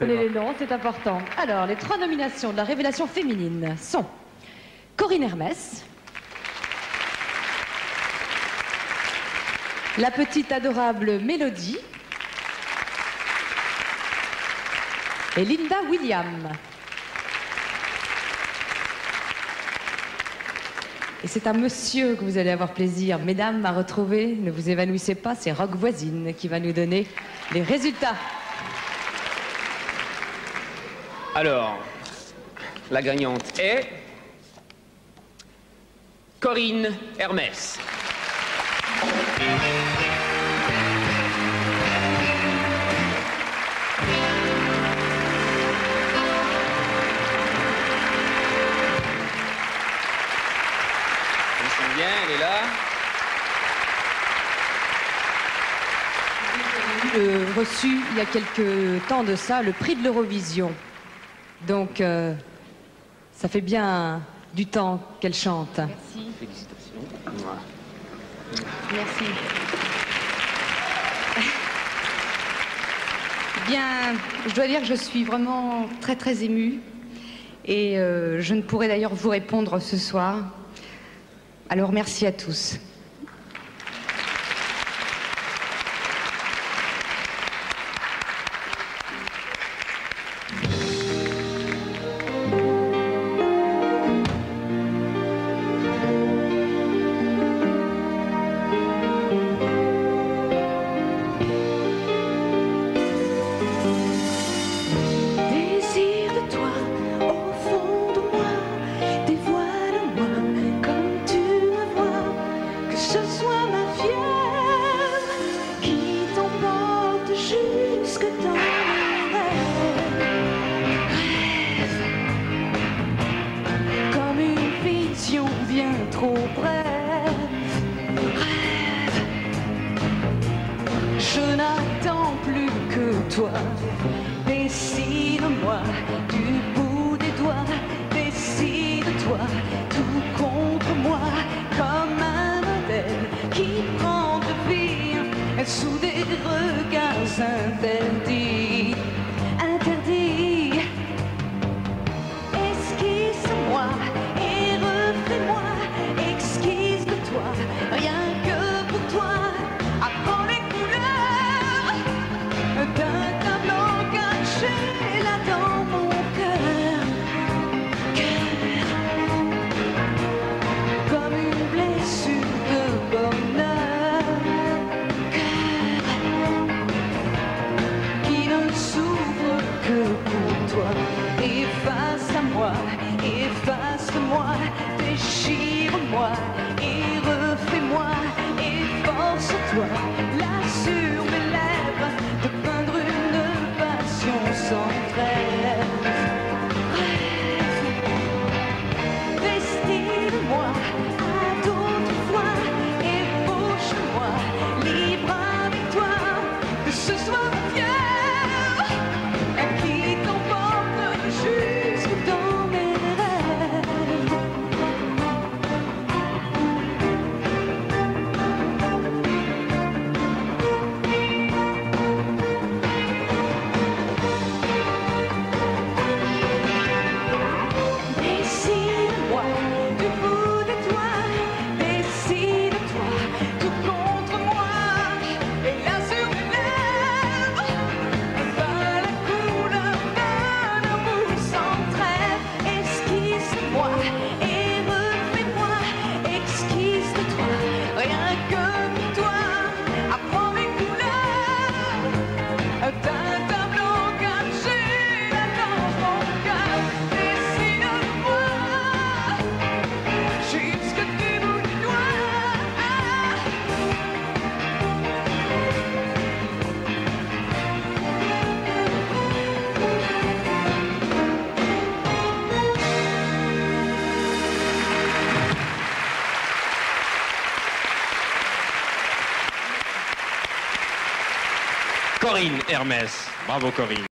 Les noms, c'est important. Alors, les trois nominations de la révélation féminine sont Corinne Hermès, la petite adorable Mélodie et Linda William. Et c'est un monsieur que vous allez avoir plaisir, mesdames, à retrouver. Ne vous évanouissez pas, c'est Rock Voisine qui va nous donner les résultats. Alors, la gagnante est Corinne Hermès. Bien, elle est là. euh, reçu il y a quelques temps de ça le prix de l'Eurovision. Donc, euh, ça fait bien du temps qu'elle chante. Merci. Félicitations. Merci. Bien, je dois dire que je suis vraiment très très émue et euh, je ne pourrai d'ailleurs vous répondre ce soir. Alors merci à tous. Trop je n'attends plus que toi. Décide-moi pour toi. Efface à moi, Corinne Hermès. Bravo Corinne.